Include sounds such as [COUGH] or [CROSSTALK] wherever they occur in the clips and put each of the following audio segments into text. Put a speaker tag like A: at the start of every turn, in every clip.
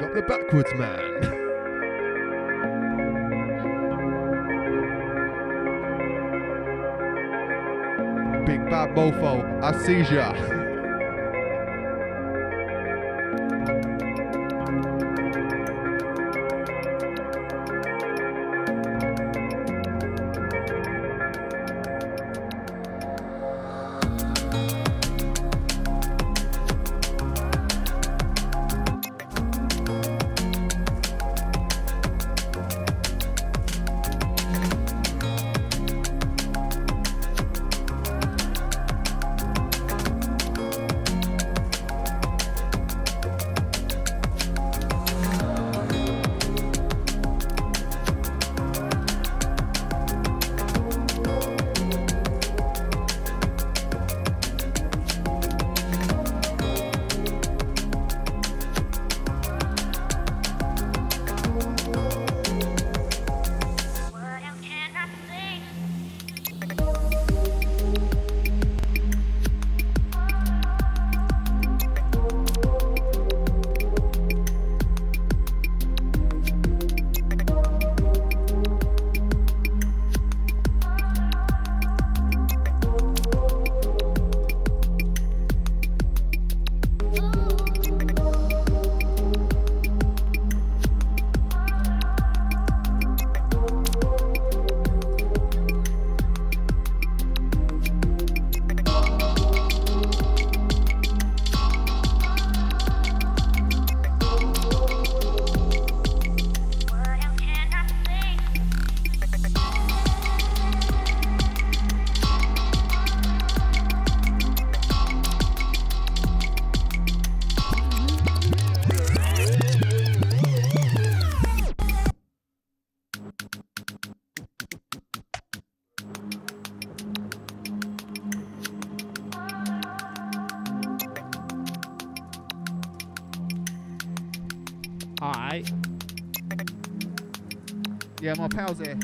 A: Big up the backwards man. Big bad mofo, I see ya. Yeah, my pals here.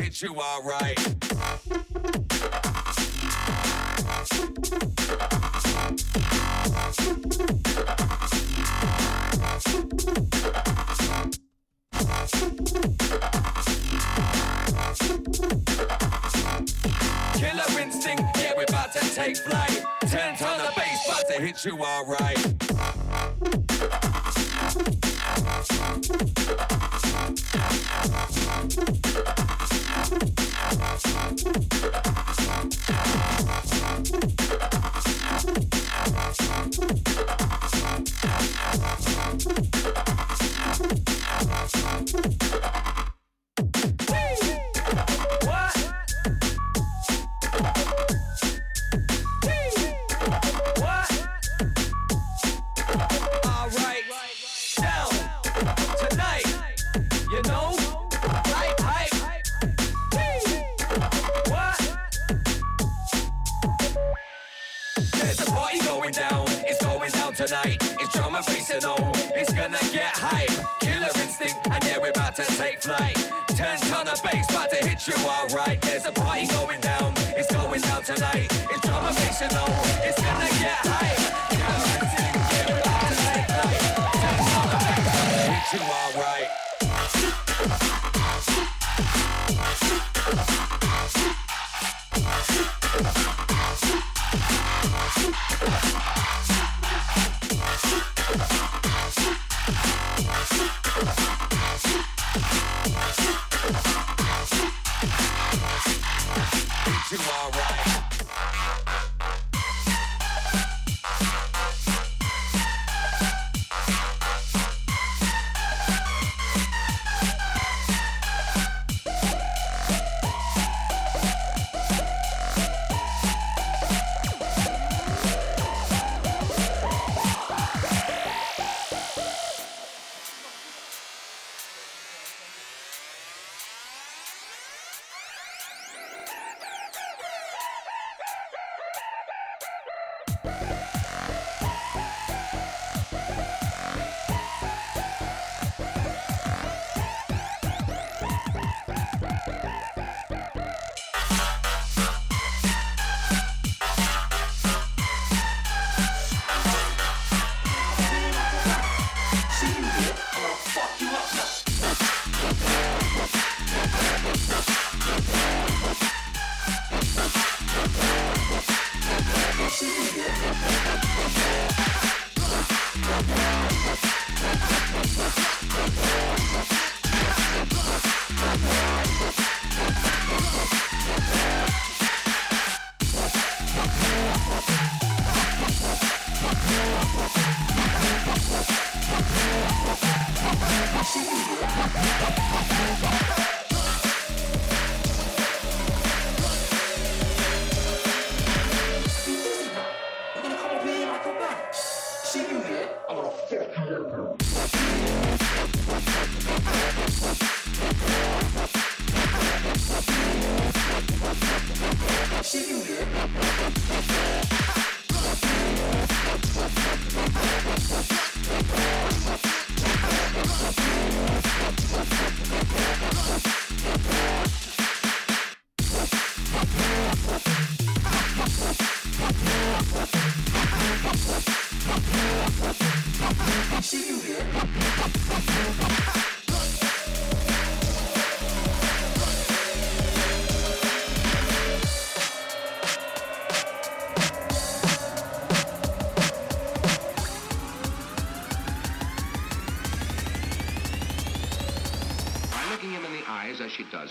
B: It's
C: you
D: alright. you alright.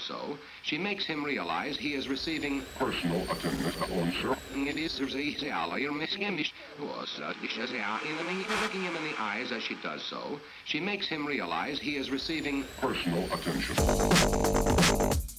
E: so, she makes him realize he is receiving
F: personal attention.
E: It is Looking him in the eyes as she does so, she makes him realize he is receiving
F: personal attention.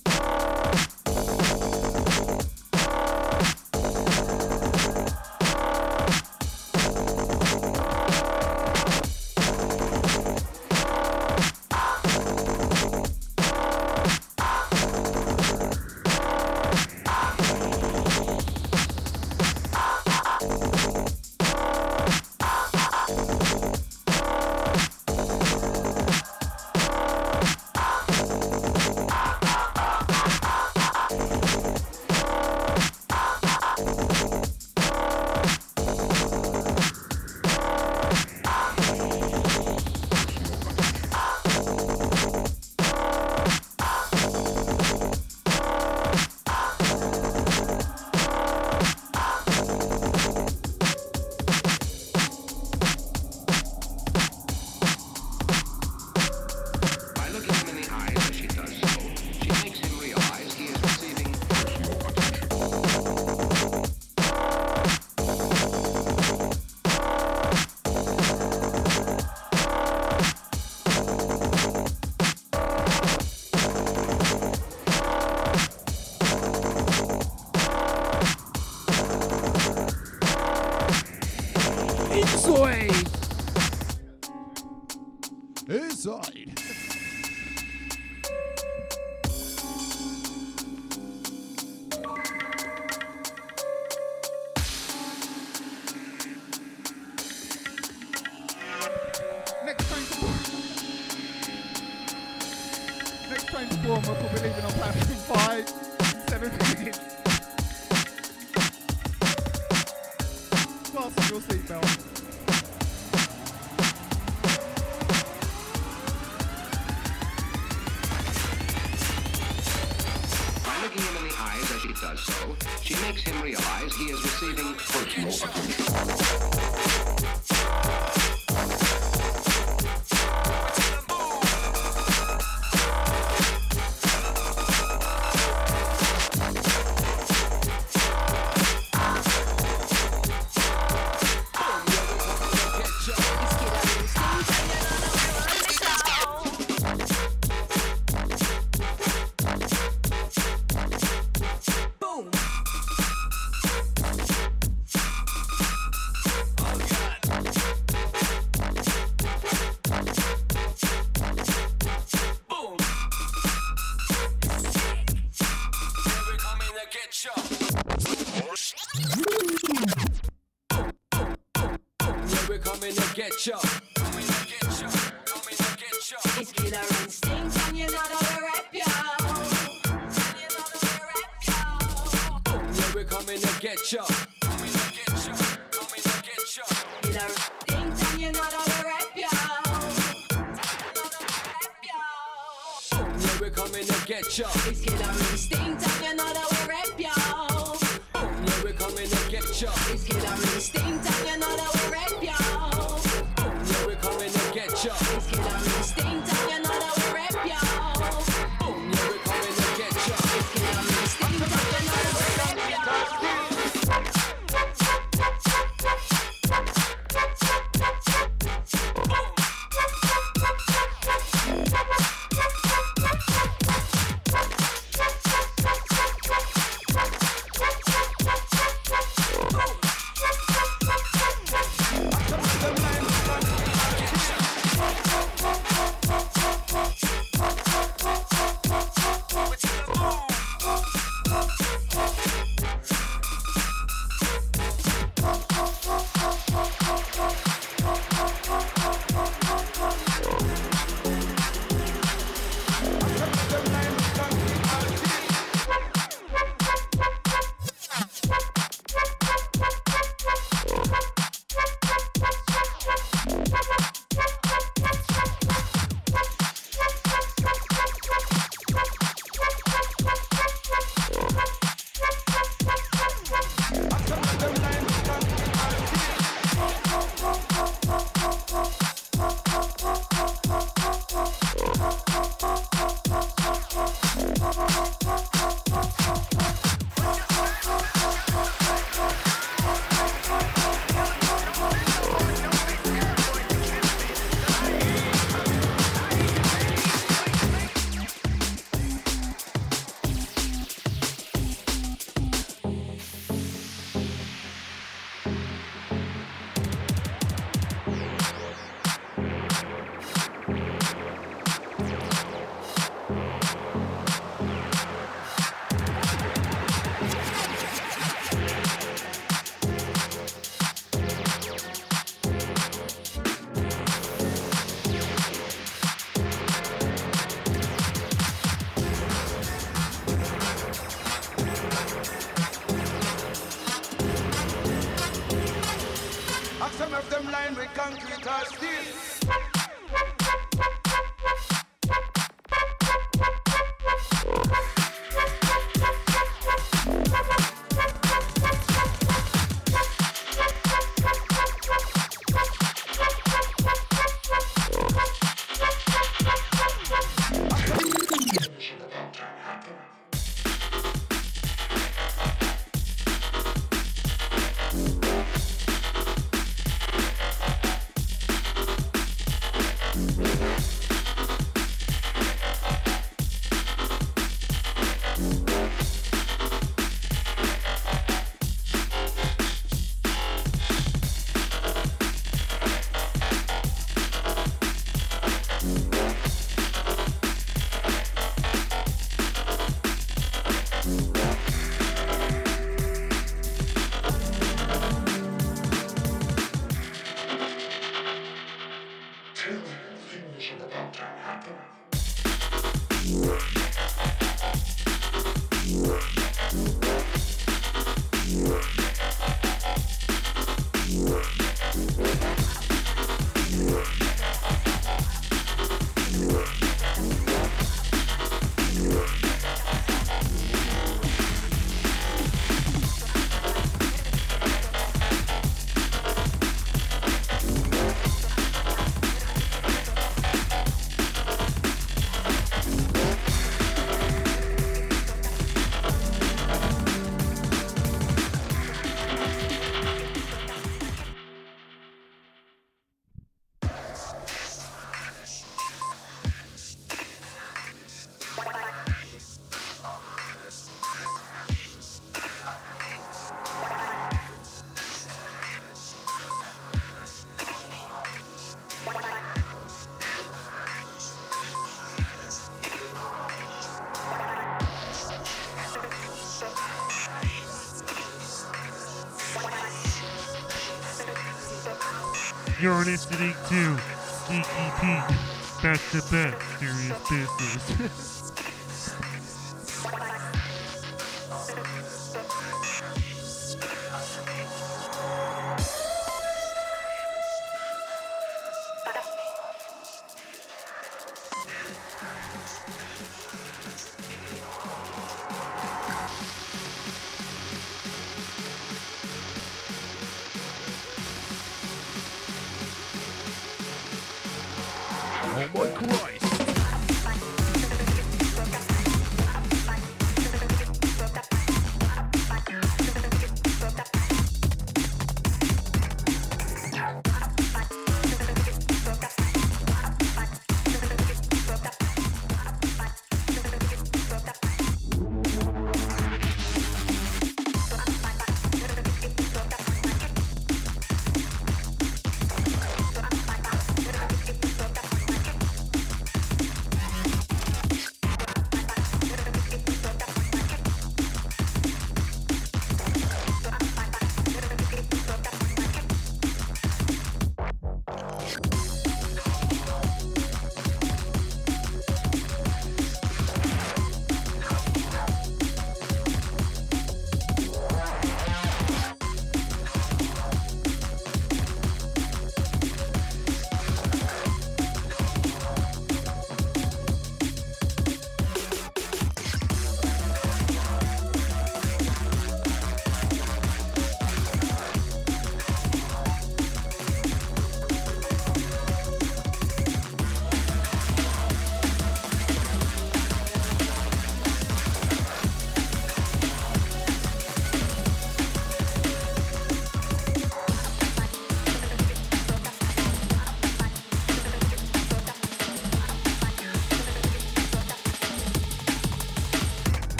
G: You're
D: listening to Sneaky Pete, back to back, serious business. [LAUGHS]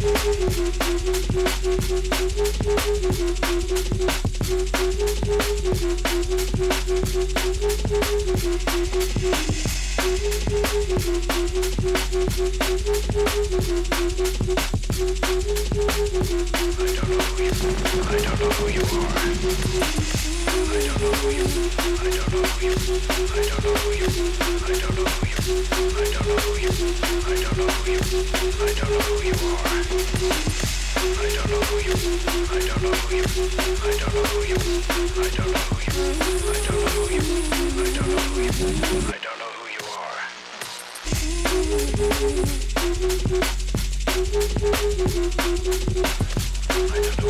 A: I don't know who you are. I don't know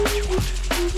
A: what you
H: want. If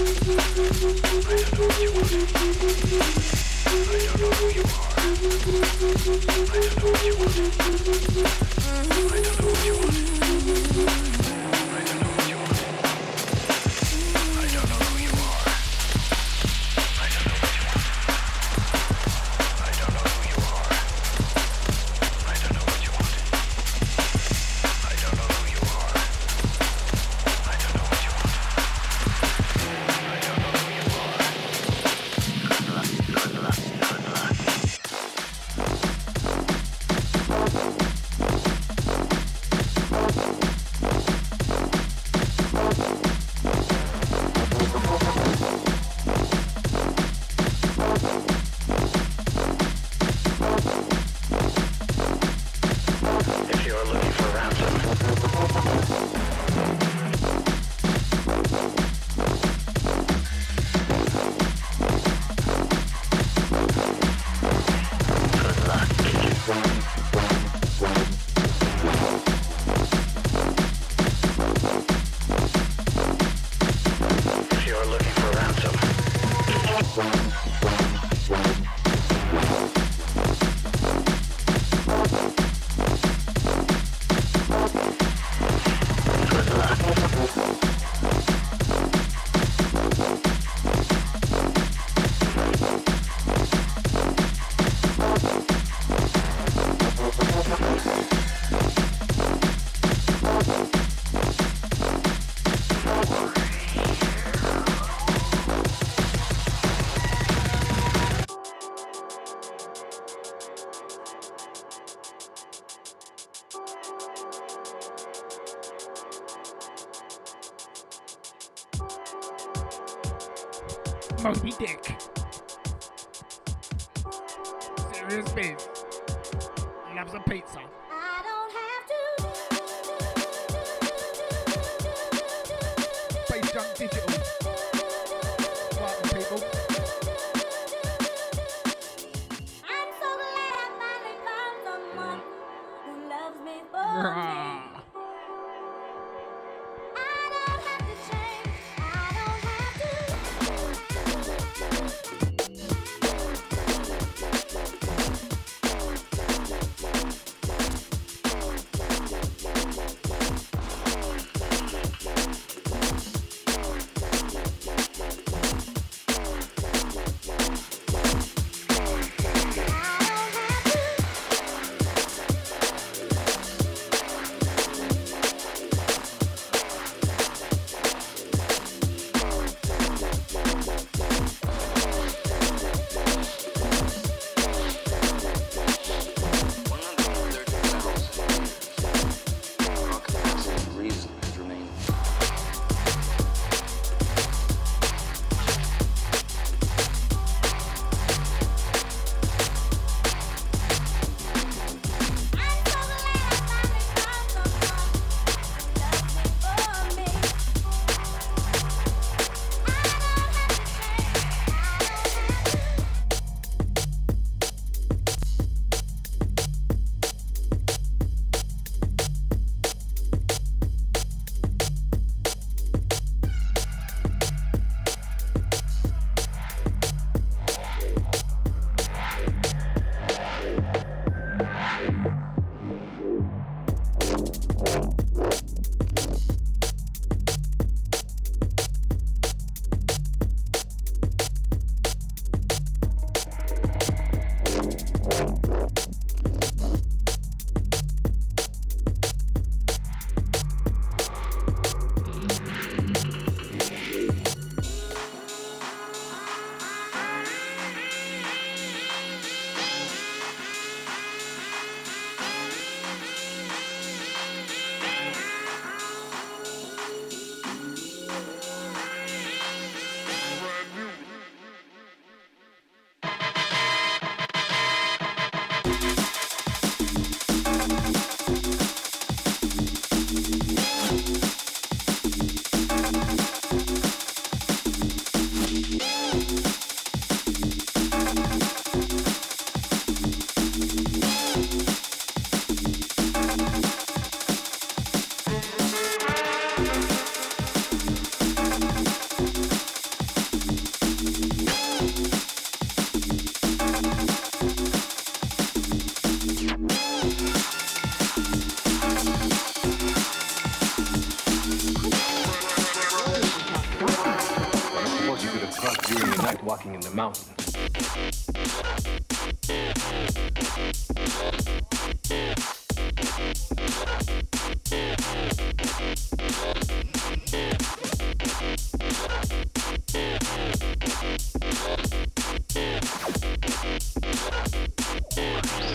H: the mountains.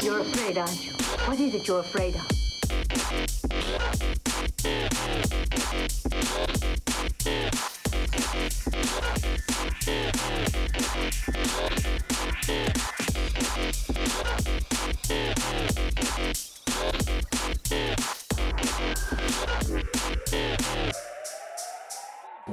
I: You're afraid, aren't you? What is it you're afraid of?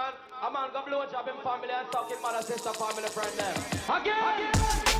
J: man? A man go blow job him family and talking mother, sister, family, friend them. Again.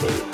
K: Da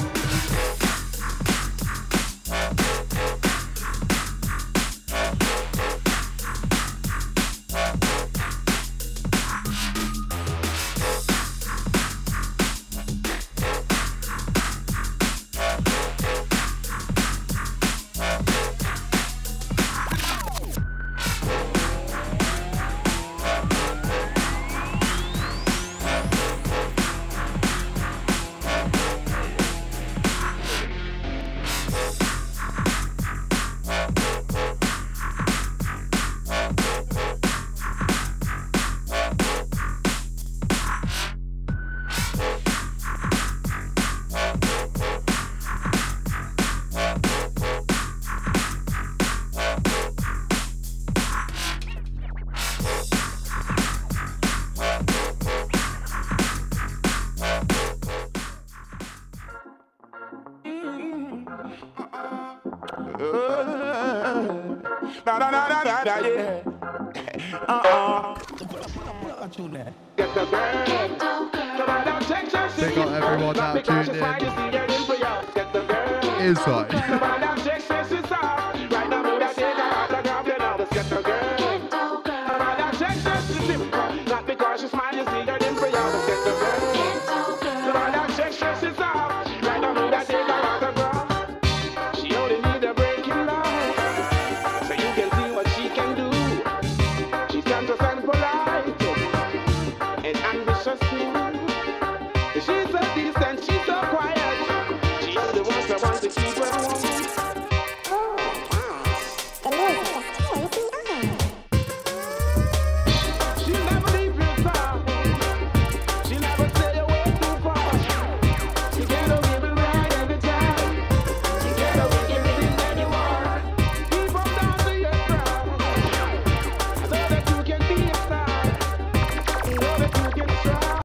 K: girl.
A: Inside.